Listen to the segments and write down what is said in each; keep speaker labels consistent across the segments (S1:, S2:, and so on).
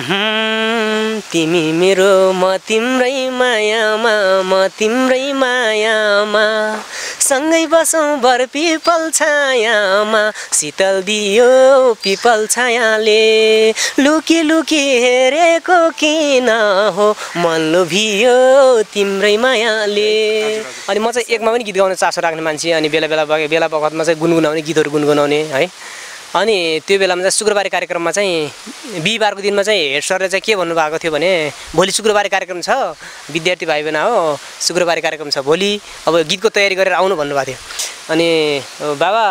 S1: तिमी मेरो म तिम्रै मायामा म तिम्रै मायामा। सँगै बसौँ भर पिपल छायामा शीतल दियो पिपल छायाले। लुकी लुकी हेरेको किन हो मन लोभियो तिम्रै मायाले। अनि म चाहिँ एकमा पनि गीत गाउने चासो राख्ने मान्छे अनि बेला बेला बेला बखतमा चाहिँ गुनगुनाउने गीतहरू गुनगुनाउने है। अनि त्यो बेलामा चाहिँ शुक्रबारे कार्यक्रममा चाहिँ बिहिबारको दिनमा चाहिँ हेड सरले चाहिँ के भन्नुभएको थियो भने भोलि शुक्रबारे कार्यक्रम छ विद्यार्थी भाइ बहिनी हो शुक्रबारे कार्यक्रम छ भोलि अब गीतको तयारी गरेर आउनु भन्नुभएको थियो। अनि बाबा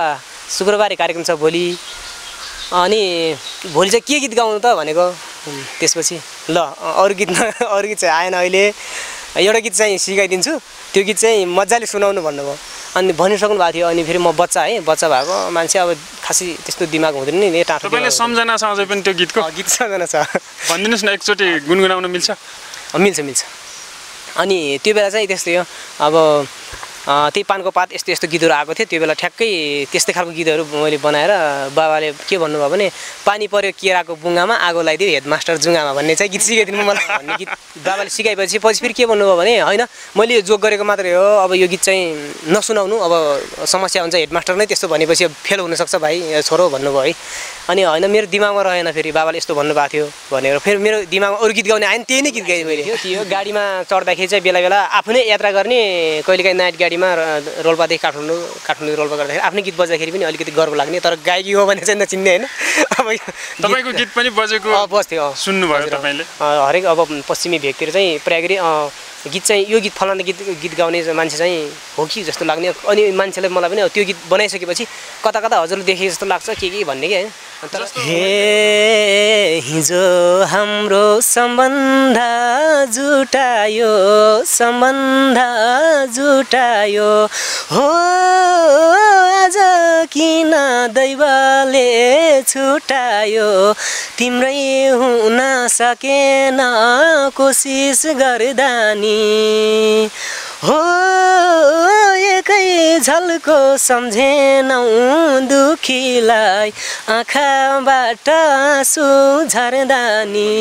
S1: शुक्रबारे कार्यक्रम छ भोलि। अनि भोलि चाहिँ के गीत गाउनु त भनेको? त्यसपछि ल अरू गीत अरू गीत चाहिँ आएन अहिले। एउटा गीत चाहिँ सिकाइदिन्छु। त्यो गीत चाहिँ मजाले सुनाउनु भन्नुभयो। अनि भनिसक्नु भएको थियो अनि फेरि म बच्चा है बच्चा भएको मान्छे अब खासै त्यस्तो दिमाग हुँदैन नि टाढो
S2: सम्झना छ अझै पनि त्यो गीतको?
S1: गीत सम्झना छ।
S2: भनिदिनुहोस् न एकचोटि गुनगुनाउन मिल्छ।
S1: मिल्छ मिल्छ। अनि त्यो बेला चाहिँ त्यस्तै हो। अब त्यही पानको पात यस्तो यस्तो गीतहरू आएको थियो त्यो बेला ठ्याक्कै त्यस्तै खालको गीतहरू मैले बनाएर बाबाले के भन्नुभयो भने पानी पऱ्यो केराको बुङ्गामा आगो लगाइदियो हेडमास्टर जुङ्गामा भन्ने चाहिँ गीत सिकाइदिनु मलाई भन्ने गीत बाबाले सिकाएपछि पछि फेरि के भन्नुभयो भने होइन मैले यो जोग गरेको मात्रै हो अब यो गीत चाहिँ नसुनाउनु अब समस्या हुन्छ हेडमास्टर नै त्यस्तो भनेपछि फेल हुनसक्छ भाइ छोरो भन्नुभयो है। अनि होइन मेरो दिमागमा रहेन फेरि बाबाले यस्तो भन्नुभएको थियो भनेर फेरि मेरो दिमागमा अरू गीत गाउने आएन त्यही नै गीत गाएँ मैले। त्यो गाडीमा चढ्दाखेरि चाहिँ बेला बेला आफू नै यात्रा गर्ने कहिलेकाहीँ नाइट गाडी गाडीमा रोल्पादेखि काठमाडौँ काठमाडौँ रोल्पा गर्दाखेरि आफ्नै गीत बज्दाखेरि पनि अलिकति गर्व लाग्ने तर गायकी हो भने चाहिँ नचिन्ने होइन।
S2: अब तपाईँको गीत पनि बजेको
S1: बस्थ्यो
S2: सुन्नुभयो तपाईँले?
S1: हरेक अब पश्चिमी भेगतिर चाहिँ प्राय गरी गीत चाहिँ यो गीत फलाना गीत गीत गाउने मान्छे चाहिँ हो कि जस्तो लाग्ने। अनि मान्छेलाई मलाई पनि त्यो गीत बनाइसकेपछि कता कता हजुरले देखे जस्तो लाग्छ के के भन्ने कि? होइन हे हिजो हाम्रो सम्बन्ध जुटायो सम्बन्ध जुटायो। हो आज किन दैवले छुटायो तिम्रै हुन सकेन कोसिस गर्दा नि। हो एकै झल्को सम्झेनौ दुखीलाई आँखाबाट आँसु झर्दा नि।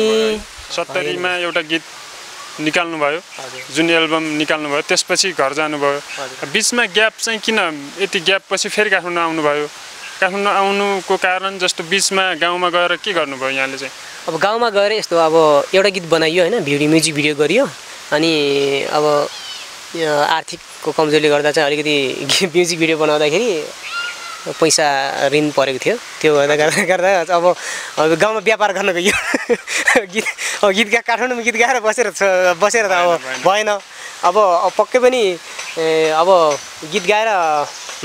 S2: सत्तरीमा एउटा गीत निकाल्नुभयो जुन एल्बम निकाल्नुभयो त्यसपछि घर जानुभयो। बिचमा ग्याप चाहिँ किन यति ग्याप पछि फेरि काठमाडौँ आउनुभयो? काठमाडौँ आउनुको कारण जस्तो बिचमा गाउँमा गएर के गर्नुभयो यहाँले चाहिँ?
S1: अब गाउँमा गएर यस्तो अब एउटा गीत बनाइयो होइन भिडियो म्युजिक भिडियो गरियो। अनि अब आर्थिकको कमजोरीले गर्दा चाहिँ अलिकति म्युजिक भिडियो बनाउँदाखेरि पैसा ऋण परेको थियो। त्यो गर्दा गर्दा गर्दा अब गाउँमा व्यापार गर्न गयो गीत अब गीत गा काठमाडौँमा गीत गाएर बसेर बसेर त अब भएन अब पक्कै पनि अब गीत गाएर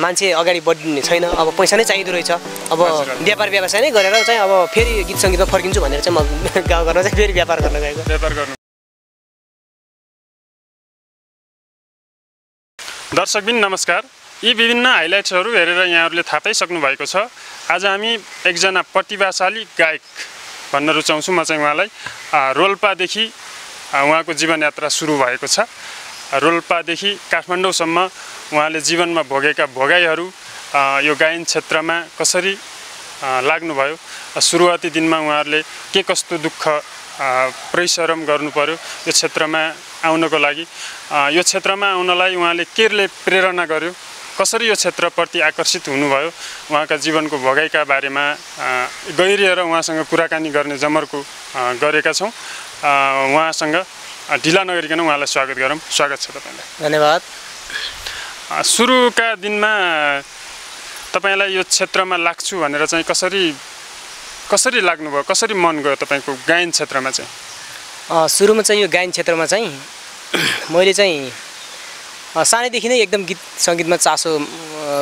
S1: मान्छे अगाडि बढिने छैन अब पैसा नै चाहिँदो रहेछ। अब व्यापार व्यवसाय नै गरेर चाहिँ अब फेरि गीत सङ्गीतमा फर्किन्छु भनेर चाहिँ म गाउँ घरमा चाहिँ फेरि व्यापार गर्न गएको।
S2: व्यापार गर्नु। दर्शकबिन नमस्कार। यी विभिन्न हाइलाइट्सहरू हेरेर यहाँहरूले थाहा पाइसक्नु भएको छ। आज हामी एकजना प्रतिभाशाली गायक भन्न रुचाउँछु। म चाहिँ उहाँलाई रोल्पादेखि उहाँको जीवनयात्रा सुरु भएको छ। रोल्पादेखि काठमाडौँसम्म उहाँले जीवनमा भोगेका भोगाइहरू यो गायन क्षेत्रमा कसरी लाग्नुभयो? सुरुवाती दिनमा उहाँहरूले के कस्तो दुःख परिश्रम गर्नु पर्यो यो क्षेत्रमा आउनको लागि? यो क्षेत्रमा आउनलाई उहाँले केले प्रेरणा गर्यो? कसरी यो क्षेत्रप्रति आकर्षित हुनुभयो? उहाँका जीवनको भगाइका बारेमा गहिरिएर उहाँसँग कुराकानी गर्ने जमर्को गरेका छौँ। उहाँसँग ढिला नगरिकन उहाँलाई स्वागत गरौँ। स्वागत छ तपाईँलाई।
S1: धन्यवाद।
S2: सुरुका दिनमा तपाईँलाई यो क्षेत्रमा लाग्छु भनेर चाहिँ कसरी कसरी लाग्नुभयो कसरी मन गयो तपाईँको गायन क्षेत्रमा चाहिँ?
S1: सुरुमा चाहिँ यो गायन क्षेत्रमा चाहिँ मैले चाहिँ सानैदेखि नै एकदम गीत सङ्गीतमा चासो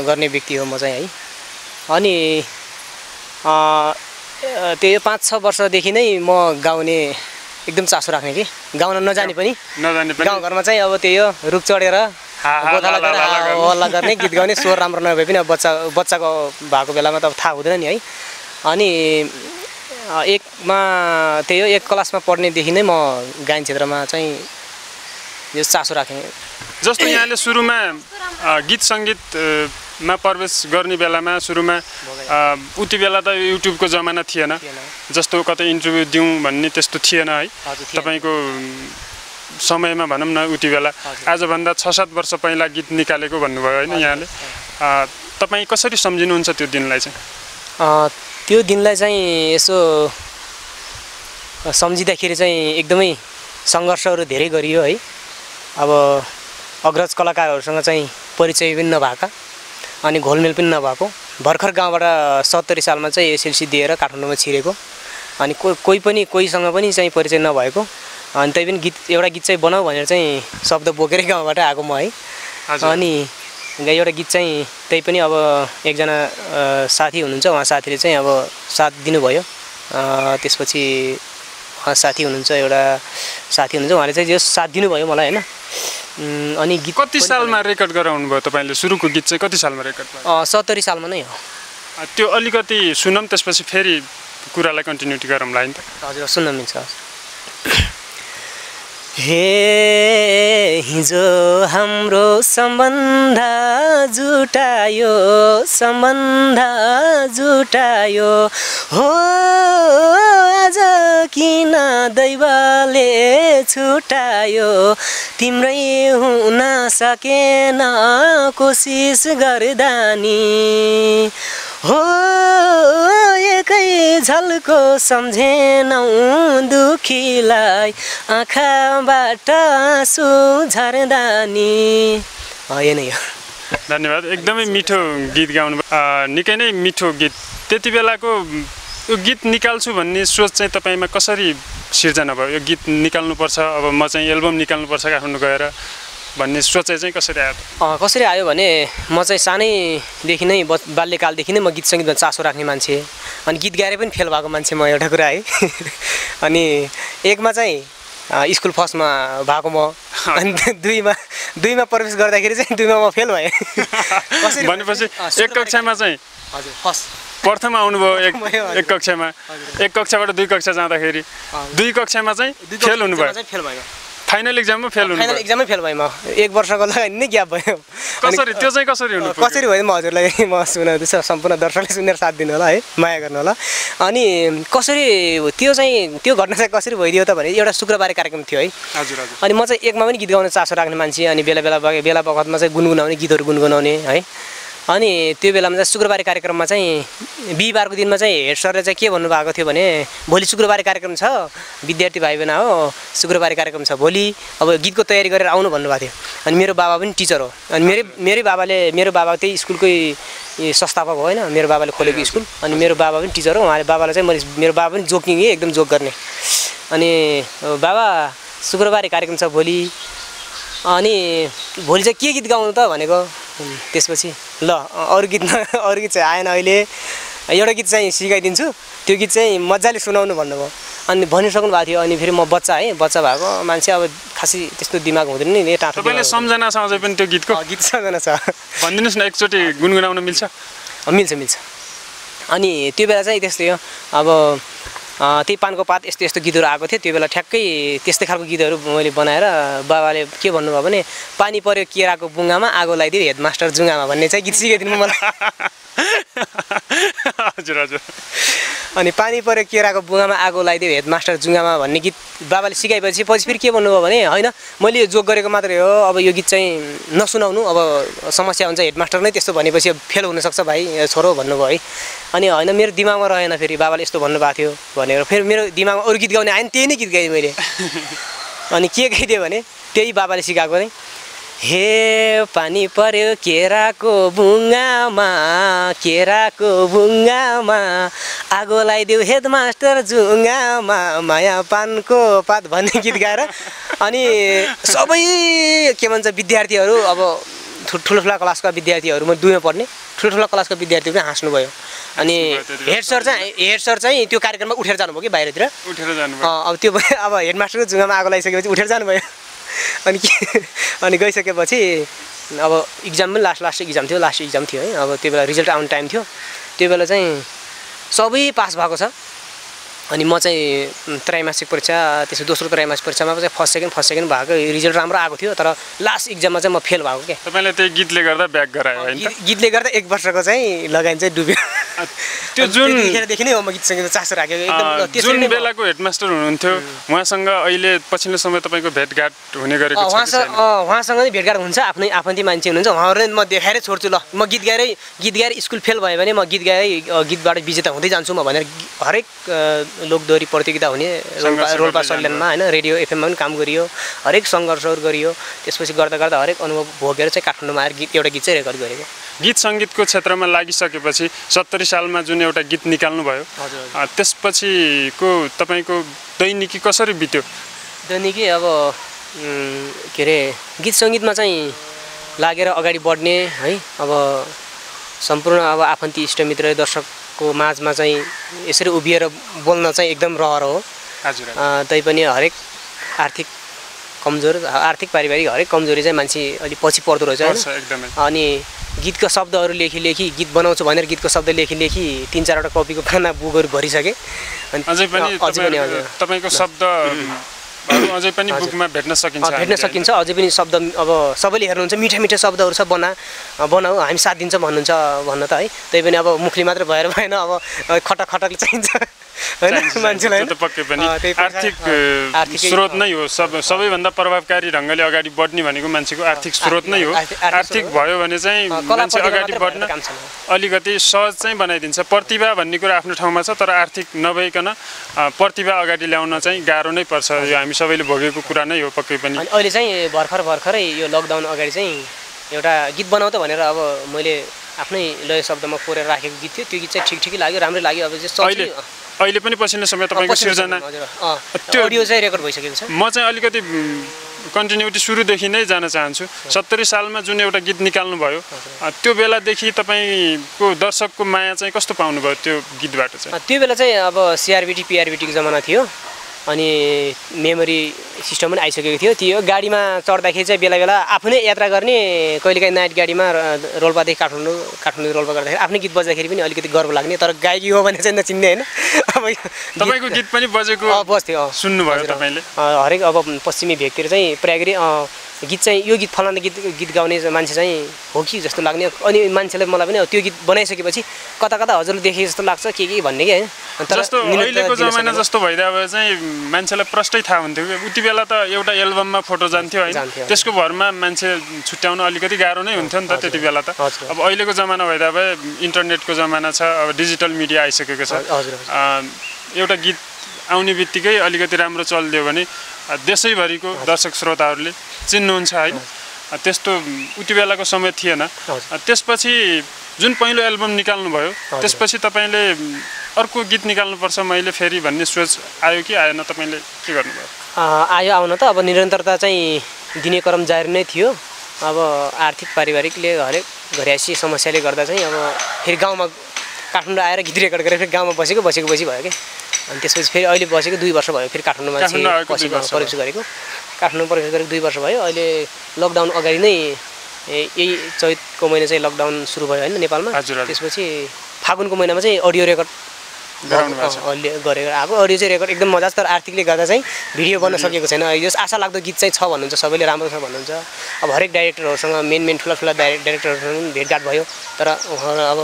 S1: गर्ने व्यक्ति हो म चाहिँ है। अनि त्यो पाँच छ वर्षदेखि नै म गाउने एकदम चासो राख्ने कि? गाउन नजाने पनि। गाउँघरमा चाहिँ अब त्यही हो रुख चढेर हल्ला गर्ने गीत गाउने स्वर राम्रो नभए पनि अब बच्चा बच्चाको भएको बेलामा त अब थाहा हुँदैन नि है। अनि एकमा त्यही हो एक क्लासमा पढ्नेदेखि नै म गायन क्षेत्रमा चाहिँ यो चासो राखेँ।
S2: जस्तो यहाँले सुरुमा गीत सङ्गीत मा प्रवेश गर्ने बेलामा सुरुमा उति बेला त युट्युबको जमाना थिएन। जस्तो कतै इन्टरभ्यू दिउँ भन्ने त्यस्तो थिएन है। तपाईँको समयमा भनौँ न उति बेला। आजभन्दा छ सात वर्ष पहिला गीत निकालेको भन्नुभयो होइन यहाँले। तपाईँ कसरी सम्झिनुहुन्छ त्यो दिनलाई चाहिँ?
S1: त्यो दिनलाई चाहिँ यसो सम्झिँदाखेरि चाहिँ एकदमै सङ्घर्षहरू धेरै गरियो है। अब अग्रज कलाकारहरूसँग चाहिँ परिचय पनि नभएका अनि घोलमेल पनि नभएको। भर्खर गाउँबाट सत्तरी सालमा चाहिँ एसएलसी दिएर काठमाडौँमा छिरेको। अनि को कोही पनि कोहीसँग पनि चाहिँ परिचय नभएको। अनि त्यही पनि गीत एउटा गीत चाहिँ बनाऊ भनेर चाहिँ शब्द बोकेरै गाउँबाट आएको म है। अनि एउटा गीत चाहिँ त्यही पनि अब एकजना साथी हुनुहुन्छ उहाँ साथीले चाहिँ अब साथ दिनुभयो। त्यसपछि साथी हुनुहुन्छ एउटा साथी हुनुहुन्छ। उहाँले चाहिँ जो साथ दिनुभयो मलाई होइन? अनि गीत
S2: कति सालमा रेकर्ड गराउनु भयो तपाईँले? सुरुको गीत चाहिँ कति सालमा रेकर्ड भयो?
S1: सत्तरी सालमा नै हो।
S2: त्यो अलिकति सुनौँ त्यसपछि फेरि कुरालाई कन्टिन्युटी गरौँला नि त?
S1: हजुर सुन्न मिल्छ हे हिजो हाम्रो सम्बन्ध जुटायो सम्बन्ध जुटायो। हो आज किन दैवले छुटायो? तिम्रै हुन सकेन कोसिस गर्दा नि हो एकै झल्को सम्झेनौ दुखीलाई आँखाबाट आँसु झर्दा नि। अँ, यो
S2: धन्यवाद। एकदमै मिठो गीत गाउनु निकै नै मिठो गीत। त्यति बेलाको यो गीत निकाल्छु भन्ने सोच चाहिँ तपाईँमा कसरी सिर्जना भयो? यो गीत निकाल्नुपर्छ अब म चाहिँ एल्बम निकाल्नुपर्छ काठमाडौँ गएर। भन्ने सोचाइ चाहिँ कसरी आयो?
S1: कसरी आयो भने म चाहिँ सानैदेखि नै ब बाल्यकालदेखि नै म गीत सङ्गीतमा चासो राख्ने मान्छे अनि गीत गाएर पनि फेल भएको मान्छे म एउटा कुरा है। अनि एकमा चाहिँ स्कुल फर्स्टमा भएको म अनि दुईमा दुईमा प्रवेश गर्दाखेरि चाहिँ दुईमा म फेल भएँ।
S2: भनेपछि एक कक्षामा चाहिँ?
S1: हजुर फर्स्ट।
S2: प्रथम आउनुभयो एक। एक कक्षामा। एक कक्षाबाट दुई कक्षा जाँदाखेरि। दुई कक्षामा चाहिँ फेल हुनुभयो।
S1: फेल भयो
S2: फाइनल इक्जाममा फेल
S1: फाइनल
S2: हुनुभयो।
S1: एक्जामै फेल भएँ म। एक वर्षको लागि नै ग्याप भयो?
S2: कसरी त्यो चाहिँ कसरी हुनु?
S1: कसरी भयो म हजुरलाई म सुनाउँदैछु सम्पूर्ण दर्शकले सुनेर साथ दिनु होला है माया गर्नु होला। अनि कसरी त्यो चाहिँ त्यो घटना चाहिँ कसरी भइदियो त भने एउटा शुक्रबारे कार्यक्रम थियो है।
S2: हजुर हजुर।
S1: अनि म चाहिँ एकमा पनि गीत गाउन चासो राख्ने मान्छे अनि बेला बेला बेला बखतमा चाहिँ गुनगुनाउने गीतहरू गुनगुनाउने है। अनि त्यो बेलामा चाहिँ शुक्रबारे कार्यक्रममा चाहिँ बिहिबारको दिनमा चाहिँ हेड सरले चाहिँ के भन्नुभएको थियो भने भोलि शुक्रबारे कार्यक्रम छ। विद्यार्थी भाइ बहिनी हो शुक्रबारे कार्यक्रम छ। भोलि अब गीतको तयारी गरेर आउनु भन्नुभएको थियो। अनि मेरो बाबा पनि टिचर हो। अनि मेरो मेरै बाबाले मेरो बाबा त्यही स्कुलकै संस्थापक हो होइन। मेरो बाबाले खोलेको स्कुल। अनि मेरो बाबा पनि टिचर हो। उहाँले बाबालाई चाहिँ मैले मेरो बाबा पनि जोकिङ एकदम जोक गर्ने। अनि बाबा शुक्रबारे कार्यक्रम छ भोलि। अनि भोलि चाहिँ के गीत गाउनु त भनेको? त्यसपछि ल अरू गीत न- अरू गीत चाहिँ आएन अहिले। एउटा गीत चाहिँ सिकाइदिन्छु। त्यो गीत चाहिँ मजाले सुनाउनु भन्नुभयो। अनि भनिसक्नु भएको थियो अनि फेरि म बच्चा है बच्चा भएको मान्छे अब खासै त्यस्तो दिमाग हुँदैन नि दिमाग
S2: सम्झना छ अझै पनि त्यो गीतको?
S1: गीत सम्झना छ।
S2: भनिदिनुहोस् न एकचोटि गुनगुनाउन मिल्छ।
S1: मिल्छ मिल्छ। अनि त्यो बेला चाहिँ त्यस्तै हो। अब त्यही पानको पात यस्तो यस्तो गीतहरू आएको थियो त्यो बेला ठ्याक्कै त्यस्तै खालको गीतहरू मैले बनाएर बाबाले के भन्नुभयो भने पानी पऱ्यो केराको बुङ्गामा आगो लगाइदियो हेडमास्टर जुङ्गामा भन्ने चाहिँ गीत सिकाइदिनु मलाई।
S2: हजुर हजुर।
S1: अनि पानी पऱ्यो केराको बुङ्गामा आगो लगाइदियो हेडमास्टर जुङ्गामा भन्ने गीत बाबाले सिकाएपछि पछि फेरि के भन्नुभयो भने होइन मैले यो जोक गरेको मात्रै हो अब यो गीत चाहिँ नसुनाउनु अब समस्या हुन्छ हेडमास्टर नै त्यस्तो भनेपछि फेल हुनसक्छ भाइ छोरो भन्नुभयो है। अनि होइन मेरो दिमागमा रहेन फेरि बाबाले यस्तो भन्नुभएको थियो भनेर फेरि मेरो दिमागमा अरू गीत गाउने आएन त्यही नै गीत गाएँ मैले। अनि के गाइदियो भने त्यही बाबाले सिकाएको नै। हे पानी पर्यो केराको बुङ्गामा केराको बुङ्गामा आगो लगाइदेऊ हेडमास्टर जुङ्गामा माया पानको पात भन्ने गीत गाएर। अनि सबै के भन्छ विद्यार्थीहरू अब ठुल्ठुला क्लासका विद्यार्थीहरू म दुईमा पढ्ने ठुल्ठुला क्लासका विद्यार्थीहरू पनि हाँस्नुभयो अनि हेड सर चाहिँ हेड सर चाहिँ त्यो कार्यक्रममा उठेर जानुभयो कि बाहिरतिर?
S2: उठेर जानुभयो।
S1: अँ, अब त्यो अब हेडमास्टरको जुङ्गामा आगो लगाइसकेपछि उठेर जानुभयो। अनि के अनि गइसकेपछि अब इक्जाम पनि लास्ट लास्ट इक्जाम थियो लास्ट इक्जाम थियो है। अब त्यो बेला रिजल्ट आउने टाइम थियो। त्यो बेला चाहिँ सबै पास भएको छ। अनि म चाहिँ त्रैमासिक परीक्षा त्यसो दोस्रो त्रैमासिक परीक्षामा चाहिँ फर्स्ट सेकेन्ड फर्स्ट सेकेन्ड भएको रिजल्ट राम्रो आएको थियो तर लास्ट इक्जाममा चाहिँ म फेल भएको क्या
S2: तपाईँले त्यही गीतले गर्दा ब्याक गरायो
S1: गीतले गर्दा एक वर्षको चाहिँ लगानी चाहिँ डुब्यो।
S2: त्यो जुन
S1: त्यतिखेरदेखि नै हो म गीत सङ्गीतमा चासो राखेको एकदम
S2: जुन बेलाको हेडमास्टर हुनुहुन्थ्यो उहाँसँग अहिले पछिल्लो समय तपाईँको भेटघाट हुने गरेको
S1: उहाँसँग उहाँसँग नै भेटघाट हुन्छ आफ्नै आफन्ती मान्छे हुनुहुन्छ उहाँहरू नै म देखाएरै छोड्छु ल म गीत गाएरै गीत गाएर स्कुल फेल भयो भने म गीत गाएरै गीतबाट विजेता हुँदै जान्छु म भनेर हरेक लोकदोहोरी प्रतियोगिता हुने रोल्पा रोल्पा सल्यानमा होइन रेडियो एफएममा पनि काम गरियो हरेक सङ्घर्षहरू गरियो त्यसपछि गर्दा गर्दा हरेक अनुभव भोगेर चाहिँ काठमाडौँमा आएर गीत एउटा गीत चाहिँ रेकर्ड गरेको।
S2: गीत सङ्गीतको क्षेत्रमा लागिसकेपछि सत्तरी सालमा जुन एउटा गीत निकाल्नुभयो त्यसपछिको तपाईँको दैनिकी कसरी बित्यो?
S1: दैनिकी अब के अरे गीत सङ्गीतमा चाहिँ लागेर अगाडि बढ्ने है अब सम्पूर्ण अब आफन्ती इष्टमित्र दर्शकको माझमा चाहिँ यसरी उभिएर बोल्न चाहिँ एकदम रहर हो।
S2: हजुर
S1: तैपनि हरेक आर्थिक कमजोर आर्थिक पारिवारिक हरेक कमजोरी चाहिँ मान्छे अलिक पछि पर्दो रहेछ अनि गीतका शब्दहरू लेखी लेखी गीत बनाउँछु भनेर गीतको शब्द लेखी लेखी तिन चारवटा कपीको पाना बुकहरू भरिसकेँ। अनि
S2: अझै पनि तपाईँको शब्दहरू अझै पनि। बुकमा भेट्न सकिन्छ
S1: भेट्न सकिन्छ। अझै पनि शब्द अब सबैले हेर्नुहुन्छ मिठा मिठा शब्दहरू छ बना बनाऊ हामी साथ दिन्छौँ भन्नुहुन्छ भन्न त है। त्यही पनि अब मुखले मात्र भएर भएन अब खटक खटकले चाहिन्छ। होइन। मान्छेलाई
S2: पक्कै पनि। आर्थिक स्रोत नै हो। सब सबैभन्दा प्रभावकारी ढङ्गले अगाडि बढ्ने भनेको मान्छेको आर्थिक स्रोत नै हो।
S1: आर्थिक-।
S2: भयो भने चाहिँ मान्छे अगाडि बढ्न। अलिकति सहज चाहिँ बनाइदिन्छ। प्रतिभा भन्ने कुरा आफ्नो ठाउँमा छ तर आर्थिक नभइकन प्रतिभा अगाडि ल्याउन चाहिँ गाह्रो नै पर्छ। यो हामी सबैले भोगेको कुरा नै हो पक्कै पनि।
S1: अहिले चाहिँ भर्खर भर्खरै यो लकडाउन अगाडि चाहिँ एउटा गीत बनाऊ त भनेर अब मैले आफ्नै लय शब्दमा कोरेर राखेको गीत थियो। त्यो गीत चाहिँ ठिक ठिकै लाग्यो राम्रै लाग्यो। अब चाहिँ
S2: अहिले अहिले पनि पछिल्लो समय तपाईँको सिर्जना। त्यो-
S1: अडियो चाहिँ रेकर्ड भइसकेको छ।
S2: म चाहिँ अलिकति कन्टिन्युटी सुरुदेखि नै जान चाहन्छु। सत्तरी सालमा जुन एउटा गीत निकाल्नुभयो त्यो बेलादेखि तपाईँको दर्शकको माया चाहिँ कस्तो पाउनुभयो त्यो गीतबाट चाहिँ?
S1: त्यो बेला चाहिँ अब सिआरबिटी पिआरबिटीको जमाना थियो। अनि मेमोरी सिस्टम पनि आइसकेको थियो त्यो गाडीमा चढ्दाखेरि चाहिँ बेला बेला आफू नै यात्रा गर्ने कहिलेकाहीँ नाइट गाडीमा रोल्पादेखि काठमाडौँ काठमाडौँ रोल्पा गर्दाखेरि आफ्नै गीत बज्दाखेरि पनि अलिकति गर्व लाग्ने तर गायकी हो भने चाहिँ नचिन्ने होइन अब
S2: तपाईँको गीत पनि बजेको
S1: बस्थ्यो।
S2: सुन्नुभयो। तपाईँले
S1: हरेक अब पश्चिमी भेगतिर चाहिँ प्राय गरी गीत चाहिँ यो गीत फलाना गीत गीत गाउने मान्छे चाहिँ हो कि जस्तो लाग्ने अनि मान्छेलाई मलाई पनि अब त्यो गीत बनाइसकेपछि कता कता हजुरले देखे जस्तो लाग्छ के के भन्ने क्या
S2: जस्तो अहिलेको जमाना। जस्तो भइदियो भए चाहिँ मान्छेलाई प्रष्टै थाहा हुन्थ्यो कि उति बेला त एउटा एल्बममा फोटो जान्थ्यो होइन। त्यसको भरमा मान्छे छुट्याउन अलिकति गाह्रो नै हुन्थ्यो नि त त्यति बेला त। अब अहिलेको जमाना भइदियो भए इन्टरनेटको जमाना छ अब डिजिटल मिडिया आइसकेको छ एउटा गीत आउने बित्तिकै अलिकति राम्रो चलिदियो भने देशैभरिको दर्शक श्रोताहरूले चिन्नुहुन्छ होइन? त्यस्तो उति बेलाको समय थिएन। त्यसपछि जुन पहिलो एल्बम निकाल्नुभयो। त्यसपछि तपाईँले अर्को गीत निकाल्नुपर्छ मैले फेरि भन्ने सोच आयो कि आएन तपाईँले के गर्नुभयो?
S1: आयो आउन त। अब निरन्तरता चाहिँ दिने क्रम जारी नै थियो। अब आर्थिक पारिवारिकले हरेक घरियासी समस्याले गर्दा चाहिँ अब फेरि गाउँमा काठमाडौँ आएर गीत रेकर्ड गरेर फेरि गाउँमा बसेको बसेको बसी भयो क्या अनि त्यसपछि फेरि अहिले बसेको दुई वर्ष भयो फेरि काठमाडौँमा प्रवेश गरेको। काठमाडौँ प्रवेश गरेको दुई वर्ष भयो। अहिले लकडाउन अगाडि नै यही चैतको महिना चाहिँ लकडाउन सुरु भयो होइन नेपालमा। त्यसपछि फागुनको महिनामा चाहिँ अडियो रेकर्ड
S2: गराउनु भएको छ।
S1: अँ, अहिले गरेर आएको अडियो चाहिँ रेकर्ड एकदम मजा छ तर आर्थिकले गर्दा चाहिँ भिडियो बन्न सकेको छैन। यो आशा लाग्दो गीत चाहिँ छ भन्नुहुन्छ सबैले राम्रो छ भन्नुहुन्छ। अब हरेक डाइरेक्टरहरूसँग मेन मेन ठुला ठुला डाइरेक्ट डाइरेक्टरहरूसँग पनि भेटघाट भयो। तर उहाँहरू अब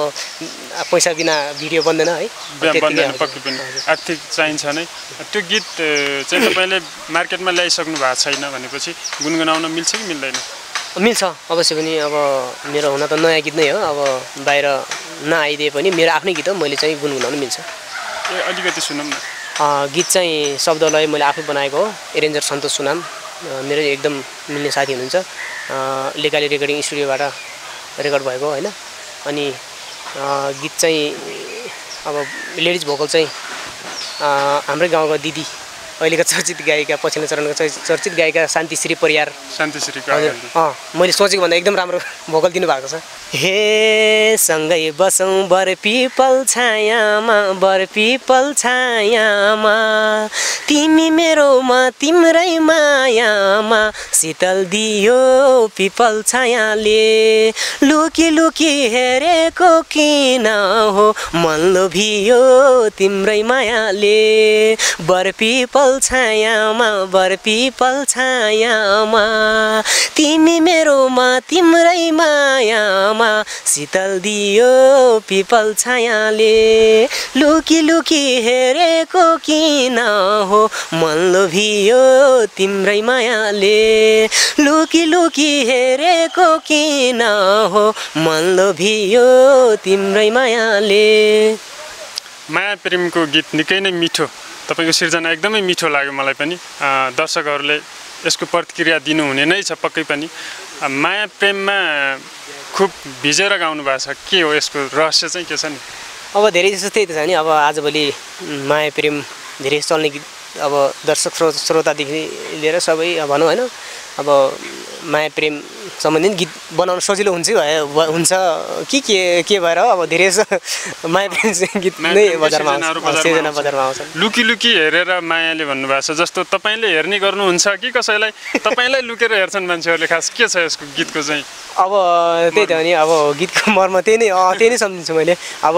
S1: पैसा बिना भिडियो बन्दैन है।
S2: पक्कै पनि आर्थिक चाहिन्छ नै। त्यो गीत चाहिँ तपाईँले मार्केटमा ल्याइसक्नु भएको छैन भनेपछि गुनगुनाउन मिल्छ कि मिल्दैन?
S1: मिल्छ। अवश्य पनि अब मेरो हुन त नयाँ गीत नै हो। अब बाहिर नआइदिए पनि मेरो आफ्नै गीत हो। मैले चाहिँ गुनगुनाउनु मिल्छ।
S2: अलिकति सुनौँ न।
S1: गीत चाहिँ शब्दलय मैले आफै बनाएको हो। एरेन्जर सन्तोष सुनाम। मेरो एकदम मिल्ने साथी हुनुहुन्छ। लेकाली रेकर्डिङ स्टुडियोबाट रेकर्ड भएको होइन? अनि गीत चाहिँ अब लेडिज भोकल चाहिँ हाम्रै गाउँको दिदी। अहिलेका चर्चित गायिका पछिल्लो चरणको चर्चित गायिका शान्तिश्री परियार।
S2: आवाजले।
S1: अँ मैले सोचेको भन्दा एकदम राम्रो भोकल दिनुभएको छ। हे सँगै बसौँ बर पिपल छायामा बर पिपल छायामा। तिमी मेरोमा तिम्रै मायामा। शीतल दियो पिपल छायाले। लुकी लुकी हेरेको किन हो? मन लोभियो तिम्रै मायाले। बर पिपल छायामा बर पिपल छायामा। तिमी मेरोमा तिम्रै मायामा शीतल दियो पिपल छायाले। लुकी लुकी हेरेको किन हो मन लोभियो तिम्रै मायाले। लुकी लुकी हेरेको किन हो मन लोभियो तिम्रै मायाले।
S2: माया प्रेमको गीत निकै नै मिठो। तपाईँको सिर्जना एकदमै मिठो लाग्यो मलाई पनि। दर्शकहरूले यसको प्रतिक्रिया दिनुहुने नै छ पक्कै पनि। माया प्रेममा खुब भिजेर गाउनु भएको छ। के हो यसको रहस्य चाहिँ के छ नि?
S1: अब धेरै जस्तो त्यही त छ नि। अब आजभोलि माया प्रेम धेरै चल्ने गीत अब दर्शक श्रो श्रोतादेखि लिएर सबै भनौँ होइन। अब माया प्रेम सम्बन्धित गीत बनाउन सजिलो हुन्छ हुन्छ। कि के के भएर अब धेरै जस्तो माया प्रेम गीत नै बजारमा आउँछ। सिर्जना
S2: आउँछ।
S1: बजारमा आउँछन्
S2: लुकी लुकी हेरेर मायाले भन्नुभएको छ जस्तो तपाईँले हेर्ने गर्नुहुन्छ कि कसैलाई तपाईँलाई लुकेर हेर्छन् मान्छेहरूले? खास के छ यसको गीतको चाहिँ?
S1: अब त्यही त नि अब गीतको मर्म त्यही नै त्यही नै सम्झिन्छु मैले। अब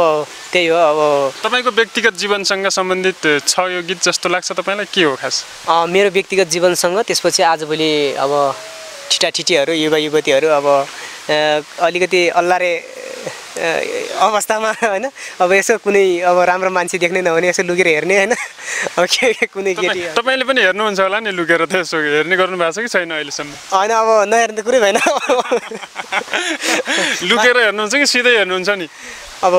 S1: त्यही हो अब
S2: तपाईँको व्यक्तिगत जीवनसँग सम्बन्धित छ यो गीत जस्तो लाग्छ तपाईँलाई? के हो खास?
S1: मेरो व्यक्तिगत जीवनसँग त्यसपछि आजभोलि अब ठिटाठिटीहरू युवा युवतीहरू अब अलिकति अल्लारे अवस्थामा होइन? अब यसो कुनै अब राम्रो मान्छे देख्ने नहुने यसो लुकेर हेर्ने होइन? अब के के कुनै केटी
S2: तपाईँ- तपाईँले पनि हेर्नुहुन्छ होला नि लुकेर त यसो हेर्ने गर्नु भएको छ कि छैन अहिलेसम्म?
S1: होइन अब नहेर्ने त कुरै भएन।
S2: लुकेर हेर्नुहुन्छ कि सिधै हेर्नुहुन्छ नि?
S1: अब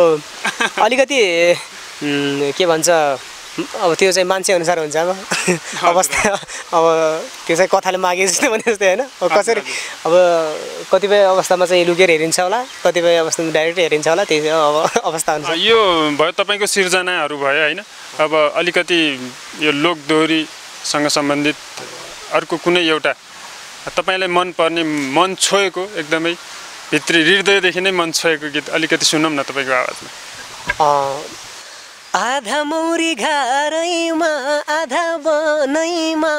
S1: अलिकति के भन्छ अब त्यो चाहिँ मान्छे अनुसार हुन्छ अब। अवस्था अब त्यो चाहिँ कथाले मागे जस्तो भने जस्तै होइन। अब कसरी अब कतिपय अवस्थामा चाहिँ लुकेर हेरिन्छ होला कतिपय अवस्थामा डाइरेक्ट हेरिन्छ होला त्यही अब अवस्था अनुसार।
S2: यो भयो तपाईँको सिर्जनाहरू भयो होइन। अब अलिकति यो लोकदोहोरीसँग सम्बन्धित अर्को कुनै एउटा तपाईँलाई मनपर्ने मन छोएको एकदमै भित्री हृदयदेखि नै मन छोएको गीत अलिकति सुनौँ न तपाईँको आवाजमा।
S1: आधा मौरी घारैमा आधा बनैमा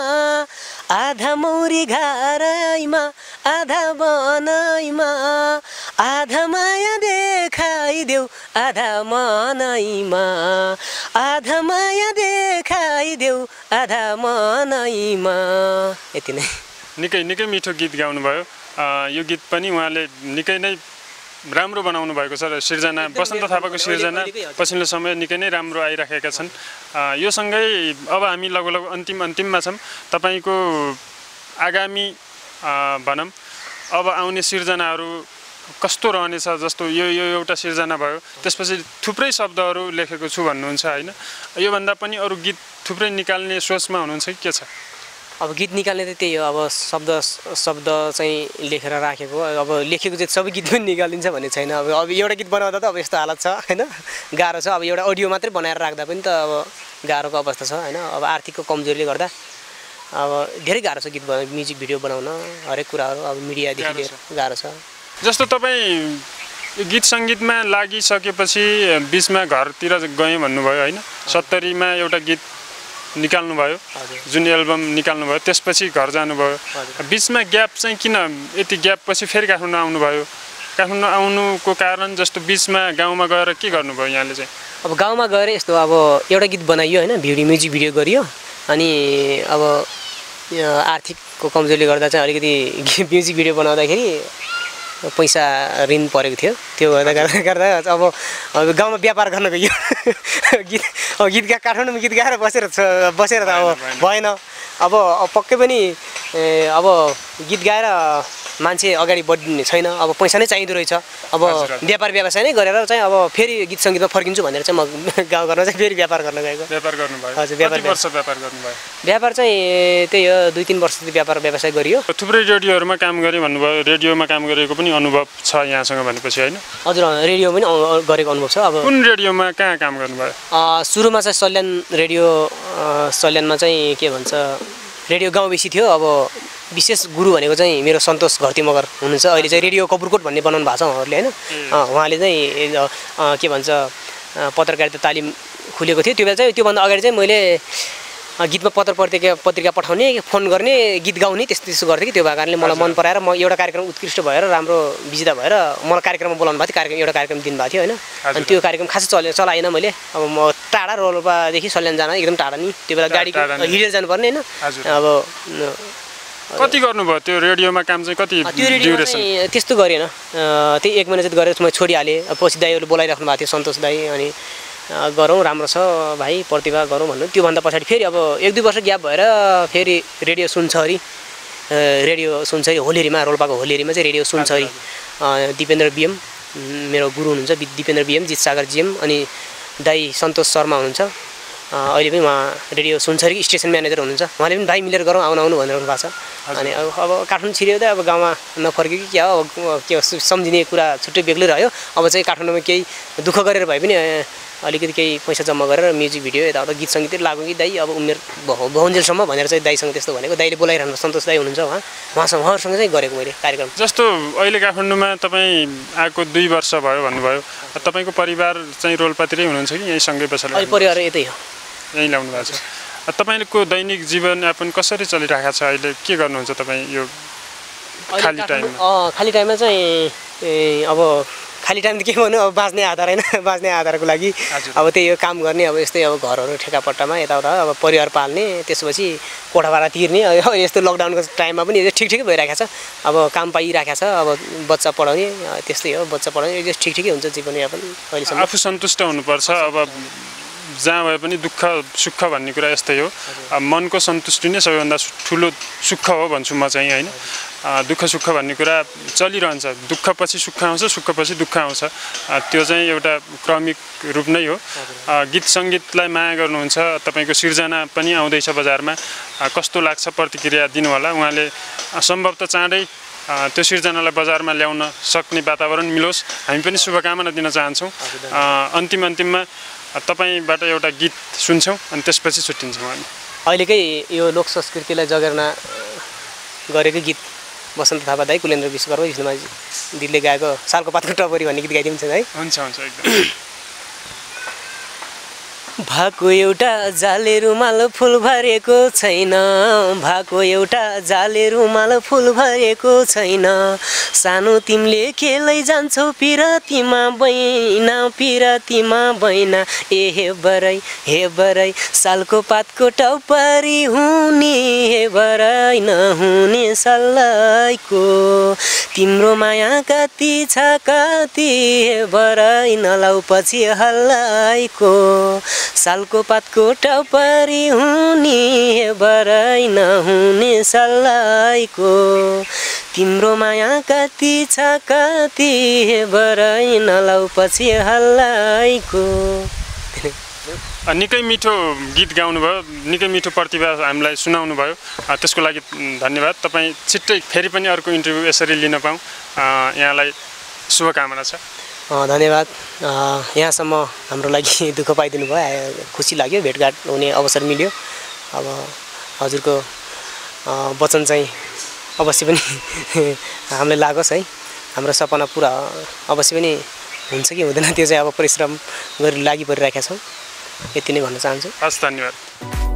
S1: आधा मौरी घारैमा आधा बनैमा आधा माया देखाइदेऊ आधा मनैमा आधा माया देखाइदेऊ आधा मनैमा। यति नै।
S2: निकै निकै मिठो गीत गाउनुभयो। यो गीत पनि उहाँले निकै नै राम्रो बनाउनु भएको छ र सिर्जना बसन्त थापाको सिर्जना पछिल्लो समय निकै नै राम्रो आइराखेका छन्। यो सँगै अब हामी लगभग अन्तिम अन्तिममा छौँ। तपाईँको आगामी भनौँ अब आउने सिर्जनाहरू कस्तो रहनेछ जस्तो यो यो एउटा सिर्जना भयो। त्यसपछि थुप्रै शब्दहरू लेखेको छु भन्नुहुन्छ होइन? योभन्दा पनि अरू गीत थुप्रै निकाल्ने सोचमा हुनुहुन्छ कि के छ?
S1: अब गीत निकाल्ने त त्यही हो अब शब्द शब्द चाहिँ लेखेर राखेको अब लेखेको चाहिँ सबै गीत पनि निकालिन्छ भन्ने छैन। अब अब एउटा गीत बनाउँदा त अब यस्तो हालत छ होइन? गाह्रो छ अब एउटा अडियो मात्रै बनाएर राख्दा पनि त अब गाह्रोको अवस्था छ होइन? अब आर्थिकको कमजोरीले गर्दा अब धेरै गाह्रो छ गीत बनाउनु म्युजिक भिडियो बनाउन हरेक कुराहरू अब मिडियादेखि लिएर गाह्रो छ।
S2: जस्तो तपाईँ गीत सङ्गीतमा लागिसकेपछि बिचमा घरतिर गएँ भन्नुभयो होइन? सत्तरीमा एउटा गीत निकाल्नुभयो।
S1: हजुर।
S2: जुन एल्बम निकाल्नुभयो त्यसपछि घर जानुभयो। बिचमा ग्याप चाहिँ किन यति ग्याप पछि फेरि काठमाडौँ आउनुभयो? काठमाडौँ आउनुको कारण जस्तो बिचमा गाउँमा गएर के गर्नुभयो यहाँले चाहिँ?
S1: अब गाउँमा गएर यस्तो अब एउटा गीत बनाइयो होइन भिडियो म्युजिक भिडियो गरियो। अनि अब आर्थिकको कमजोरीले गर्दा चाहिँ अलिकति म्युजिक भिडियो बनाउँदाखेरि पैसा ऋण परेको थियो। त्यो गर्दा गर्दा गर्दा अब गाउँमा व्यापार गर्न गयो गीत अब गीत गा काठमाडौँमा गीत गाएर बसेर छ- बसेर त अब भएन अब पक्कै पनि अब गीत गाएर मान्छे अगाडि बढिने छैन अब पैसा नै चाहिँदो रहेछ। अब। व्यापार व्यवसाय नै गरेर चाहिँ अब फेरि गीत सङ्गीतमा फर्किन्छु भनेर चाहिँ म गाउँघरमा चाहिँ फेरि व्यापार गर्न गएको।
S2: व्यापार गर्नुभयो।
S1: हजुर, व्यापार-
S2: व्यापार गर्नुभयो?
S1: व्यापार चाहिँ त्यही हो दुई तिन वर्ष व्यापार व्यवसाय गरियो।
S2: थुप्रै रेडियोहरूमा काम गरेँ भन्नुभयो रेडियोमा काम गरेको पनि अनुभव छ यहाँसँग भनेपछि होइन?
S1: हजुर रेडियो पनि गरेको अनुभव छ अब।
S2: कुन रेडियोमा कहाँ काम गर्नुभयो?
S1: सुरुमा चाहिँ सल्यान रेडियो सल्यानमा चाहिँ के भन्छ रेडियो गाउँ बेसी थियो अब विशेष गुरु भनेको चाहिँ मेरो सन्तोष घरती मगर हुनुहुन्छ। अहिले चाहिँ रेडियो कपुरकोट भन्ने बनाउनु भएको छ उहाँहरूले होइन? उहाँले चाहिँ के भन्छ पत्रकारिता तालिम खुलेको थियो। त्यो बेला चाहिँ त्योभन्दा अगाडि चाहिँ मैले गीतमा पत्र पत्रिका पत्रिका पठाउने फोन गर्ने गीत गाउने त्यस्तो त्यस्तो गर्थेँ कि। त्यो भएको कारणले मलाई मन पराएर म एउटा कार्यक्रम उत्कृष्ट भएर राम्रो विजेता भएर मलाई कार्यक्रममा बोलाउनु भएको थियो। कार्यक्रम एउटा कार्यक्रम दिनुभएको थियो होइन? अनि त्यो कार्यक्रम खासै चले चलाएन मैले। अब म टाढा रोल्पादेखि सल्यान जान एकदम टाढा नि। त्यो बेला गाडी। हिँडेर जानुपर्ने होइन। अब
S2: कति गर्नुभयो? त्यो रेडियोमा काम चाहिँ कति ड्युरेसन
S1: चाहिँ त्यस्तो गरेन। त्यही एक महिना जति गरेर म छोडिहालेँ पछि दाईहरू बोलाइराख्नु भएको थियो सन्तोष दाई अनि गरौँ राम्रो छ भाइ प्रतिभा गरौँ भन्नु। त्योभन्दा पछाडि फेरि अब एक दुई वर्ष ग्याप भएर फेरि रेडियो सुन्छ अरे। रेडियो सुन्छ अरे होलेरीमा रोल्पाको होलेरीमा चाहिँ रेडियो सुन्छ अरे। दिपेन्द्र बिएम मेरो गुरु हुनुहुन्छ दिपेन्द्र बिएम जित सागर जिएम अनि दाई सन्तोष शर्मा हुनुहुन्छ। अहिले पनि उहाँ रेडियो सुनसरीको स्टेसन म्यानेजर हुनुहुन्छ। उहाँले पनि भाइ मिलेर गरौँ आउनु आउनु भनेर भएको छ। अनि अब अब काठमाडौँ छिर्यो त अब गाउँमा नफर्क्यो कि क्या हो? अब के हो, सम्झिने कुरा छुट्टै बेग्लै रह्यो। अब चाहिँ काठमाडौँमा केही दुःख गरेर भए पनि अलिकति केही पैसा जम्मा गरेर म्युजिक भिडियो यताउता गीत सङ्गीत लागु कि दाई? अब उमेर बहु बहुन्जेलसम्म भनेर चाहिँ दाईसँग त्यस्तो भनेको। दाईले बोलाइरहनु सन्तोष दाई हुनुहुन्छ उहाँ। उहाँसँग उहाँहरूसँग चाहिँ गरेको मैले कार्यक्रम।
S2: जस्तो अहिले काठमाडौँमा तपाईँ आएको दुई वर्ष भयो भन्नुभयो। तपाईँको परिवार चाहिँ रोल्पातिरै हुनुहुन्छ कि यहीँ सँगै बसेर
S1: अहिले परिवार यतै हो।
S2: यहीँ ल्याउनु भएको छ तपाईँको दैनिक जीवनयापन कसरी चलिरहेको छ अहिले के गर्नुहुन्छ तपाईँ यो खाली टाइममा?
S1: खाली टाइममा चाहिँ अब खाली टाइम त के भन्नु अब बाँच्ने आधार होइन बाँच्ने आधारको लागि। अब त्यही हो काम गर्ने अब यस्तै अब घरहरू ठेकापट्टामा यताउता अब परिवार पाल्ने त्यसपछि कोठा भाडा तिर्ने यस्तो लकडाउनको टाइममा पनि ठिक ठिकै भइरहेको छ अब काम पाइरहेको छ अब बच्चा पढाउने त्यस्तै हो बच्चा पढाउने ठिक ठिकै हुन्छ जीवनयापन अहिलेसम्म
S2: आफू सन्तुष्ट हुनुपर्छ अब जहाँ भए पनि दुःख सुख भन्ने कुरा यस्तै हो। मनको सन्तुष्टि नै सबैभन्दा ठुलो सुख हो भन्छु म चाहिँ होइन। दुःख सुख भन्ने कुरा चलिरहन्छ। दुःखपछि सुख आउँछ सुखपछि दुःख आउँछ। त्यो चाहिँ एउटा क्रमिक रूप नै हो। गीत सङ्गीतलाई माया गर्नुहुन्छ। तपाईँको सिर्जना पनि आउँदैछ बजारमा। कस्तो लाग्छ प्रतिक्रिया दिनु होला उहाँले सम्भवतः चाँडै त्यो सिर्जनालाई बजारमा ल्याउन सक्ने वातावरण मिलोस्। हामी पनि शुभकामना दिन चाहन्छौँ। अन्तिम अन्तिममा तपाईँबाट एउटा गीत सुन्छौँ अनि त्यसपछि छुट्टिन्छौँ हामी।
S1: अहिलेकै यो लोक संस्कृतिलाई जगेर्ना गरेको गीत वसन्त थापा दाई कुलेन्द्र विश्वकर्मा विष्णुमा दिदीले गाएको सालको पातको टपरी भन्ने गीत गाइदिन्छ है।
S2: हुन्छ हुन्छ एकदम।
S1: भएको एउटा जाले रुमाल फुल भरेको छैन। भएको एउटा जाले रुमाल फुल भरेको छैन। सानो तिमीले खेलै जान्छौ पिरतीमा बैना पिरतीमा बैना। ए हे बरै हे बरै सालको पातको टपरी हुने हे बरै नहुने सल्लाइको तिम्रो माया कति छ कति हे बरै नलाउ पछि हल्लाइको। सालको पातको टपरी हुने हे बरै नहुने सल्लाइको तिम्रो माया कति छ कति हे बरै नलाउ पछि हल्लाइको
S2: निकै मिठो गीत गाउनुभयो निकै मिठो प्रतिभा हामीलाई सुनाउनु भयो त्यसको लागि धन्यवाद। तपाईँ छिट्टै फेरि पनि अर्को इन्टरभ्यू यसरी लिन पाऊँ। यहाँलाई शुभकामना छ।
S1: धन्यवाद। यहाँसम्म हाम्रो लागि दुःख पाइदिनु भयो। खुसी लाग्यो भेटघाट हुने अवसर मिल्यो। अब हजुरको वचन चाहिँ अवश्य पनि हामीलाई लागोस् है। हाम्रो सपना पुरा अवश्य पनि हुन्छ कि हुँदैन। त्यो चाहिँ अब परिश्रम गरी लागि परिरहेका छौँ। यति नै भन्न चाहन्छु।
S2: हस् धन्यवाद।